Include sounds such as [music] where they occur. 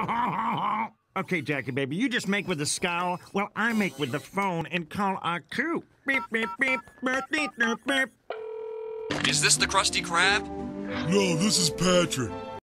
[laughs] okay, Jackie, baby, you just make with the scowl while I make with the phone and call our crew. Beep, beep, beep, beep, beep, beep, beep. Is this the Krusty Krab? No, this is Patrick.